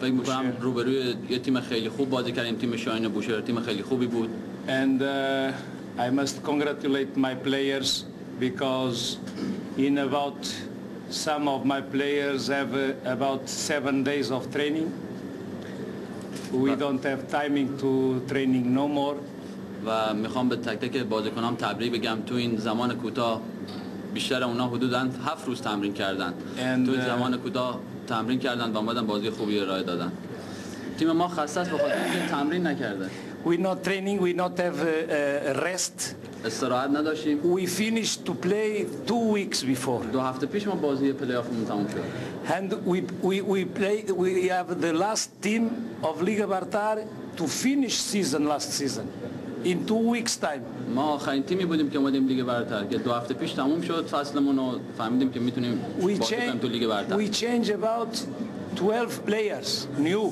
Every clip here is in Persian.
فکر می‌کنم. روبروی یه تیم خیلی خوب بازی کردیم تیم شاین بوشهر تیم خیلی خوبی بود And uh, I must congratulate my players because in about some of my players have uh, about seven days of training. We don't have timing to training no more. و می‌خوام به تک تک بازیکنام تبریک بگم تو این زمان کوتاه بیشتر اونا حدودا هفت روز تمرین کردن. تو uh, زمان کوتاه تمرین کردن و اومدن بازی خوبی ارائه دادن. تیم ما خسته است به خاطر اینکه تمرین نکرده. We not training, we not have uh, uh, rest. استراحت نداشتیم. We finished to play two weeks before. دو هفته پیش ما بازی پلی آفمون تموم شد. And we, we, we, play, we have the last team of Liga Bartar to finish season last season. In two weeks time. ما آخرین تیمی بودیم که اومدیم لیگ برتر که دو هفته پیش تموم شد فصلمون و فهمیدیم که می‌تونیم بازی تو لیگ برتر we change about 12 players new.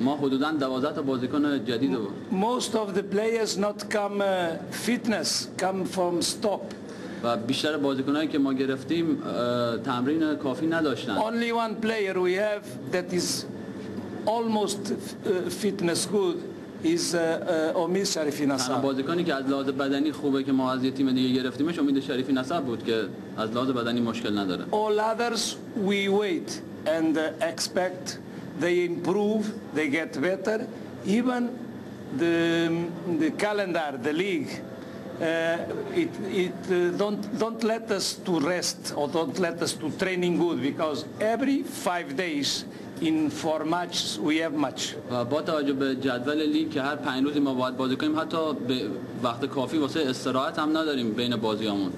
ما حدودا 12 تا بازیکن جدید رو Most of the players not come uh, fitness, come from stop. و بیشتر بازیکنایی که ما گرفتیم تمرین کافی نداشتن Only one player we have that is almost uh, fitness good is uh, uh, Sharifi تنها Nassar. بازیکنی که از لحاظ بدنی خوبه که ما از یه تیم دیگه گرفتیمش امید شریفی نصر بود که از لحاظ بدنی مشکل نداره All others we wait and uh, expect they improve, they get better. Even the, the calendar, the league, uh, it, it uh, don't, don't let us to rest or don't let us to training good because every five days in four matches we have match. و با توجه به جدول لیگ که هر پنج روزی ما باید بازی کنیم حتی به وقت کافی واسه استراحت هم نداریم بین بازیامون